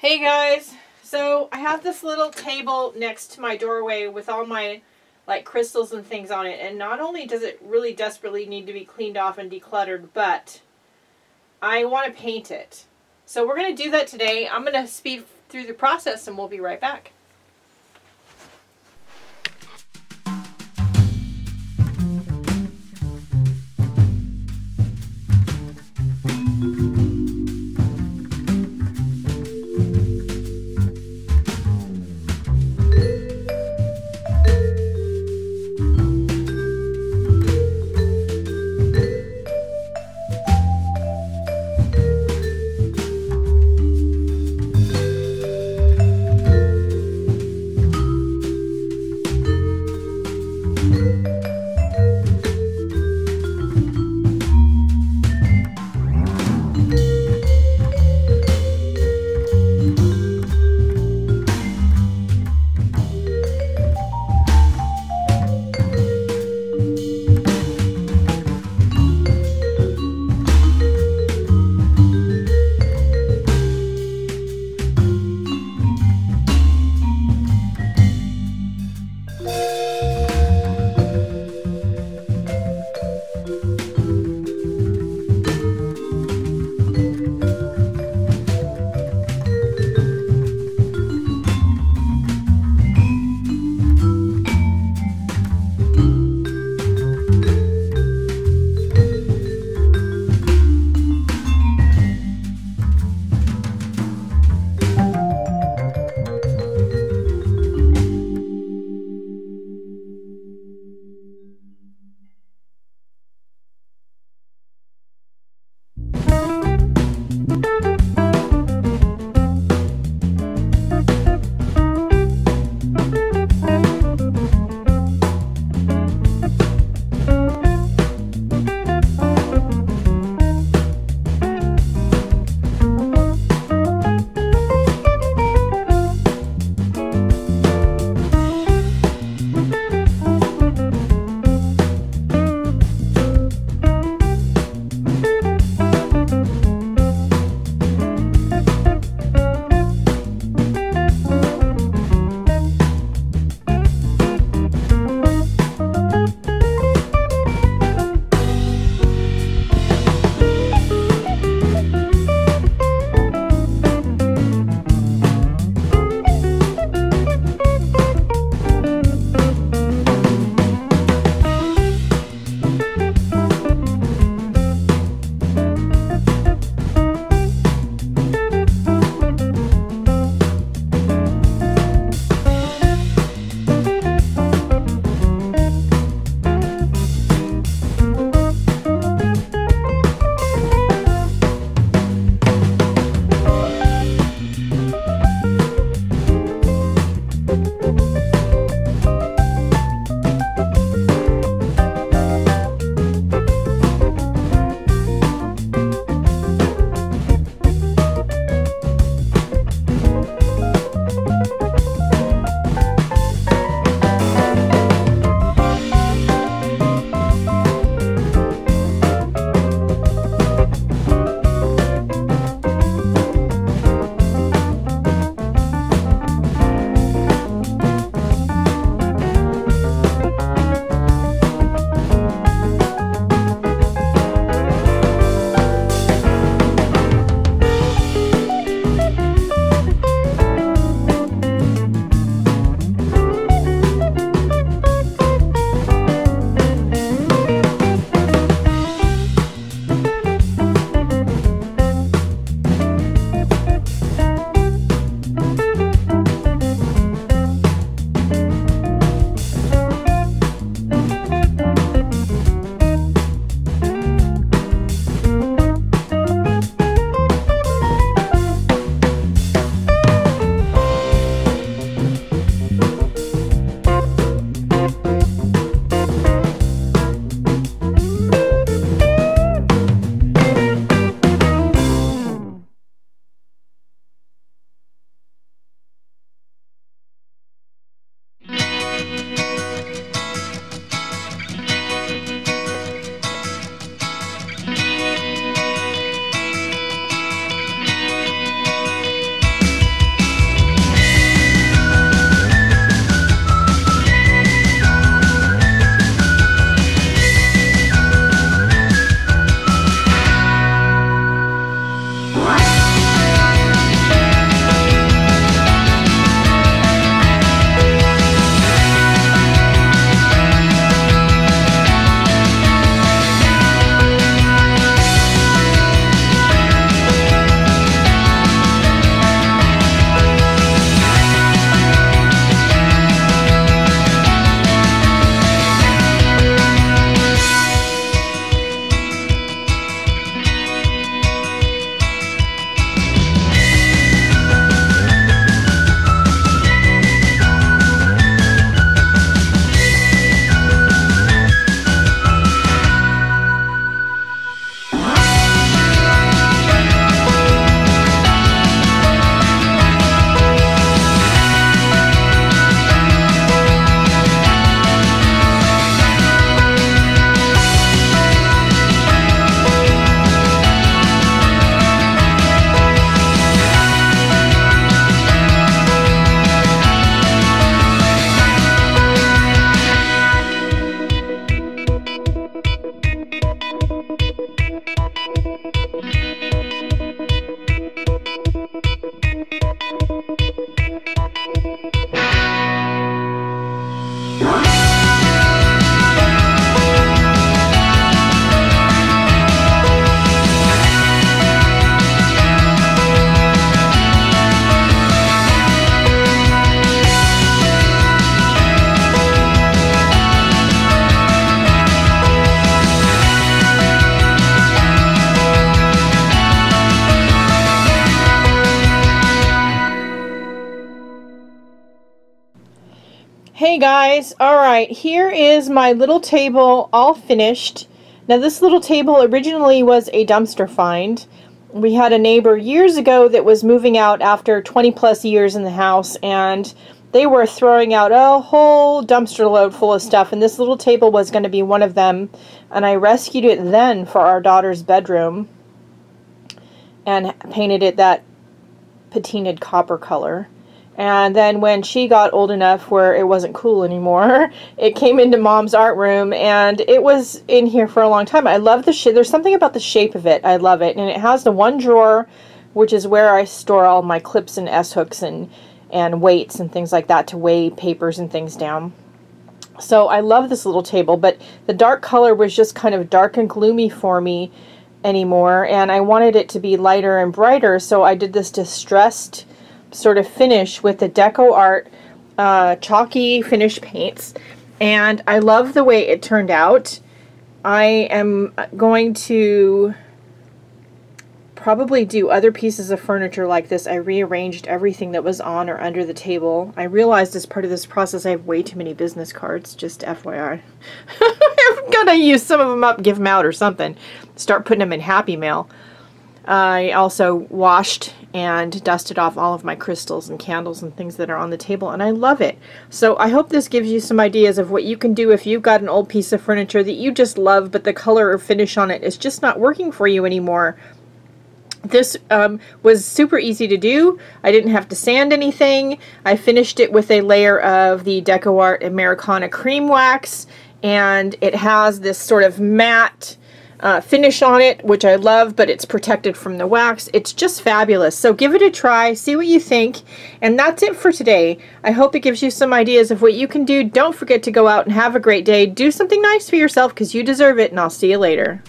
Hey guys, so I have this little table next to my doorway with all my like crystals and things on it and not only does it really desperately need to be cleaned off and decluttered but I want to paint it. So we're going to do that today. I'm going to speed through the process and we'll be right back. Guys, alright, here is my little table all finished. Now this little table originally was a dumpster find. We had a neighbor years ago that was moving out after 20 plus years in the house and they were throwing out a whole dumpster load full of stuff and this little table was going to be one of them and I rescued it then for our daughter's bedroom and painted it that patinaed copper color. And then when she got old enough where it wasn't cool anymore, it came into mom's art room and it was in here for a long time. I love the shape. There's something about the shape of it. I love it. And it has the one drawer, which is where I store all my clips and S-hooks and, and weights and things like that to weigh papers and things down. So I love this little table, but the dark color was just kind of dark and gloomy for me anymore. And I wanted it to be lighter and brighter. So I did this distressed sort of finish with the Deco Art uh, chalky finish paints. And I love the way it turned out. I am going to probably do other pieces of furniture like this. I rearranged everything that was on or under the table. I realized as part of this process I have way too many business cards, just FYI. I'm gonna use some of them up, give them out or something. Start putting them in Happy Mail. I also washed and dusted off all of my crystals and candles and things that are on the table and I love it. So I hope this gives you some ideas of what you can do if you've got an old piece of furniture that you just love but the color or finish on it is just not working for you anymore. This um, was super easy to do. I didn't have to sand anything. I finished it with a layer of the DecoArt Americana Cream Wax and it has this sort of matte uh, finish on it, which I love, but it's protected from the wax. It's just fabulous. So give it a try, see what you think, and that's it for today. I hope it gives you some ideas of what you can do. Don't forget to go out and have a great day. Do something nice for yourself because you deserve it, and I'll see you later.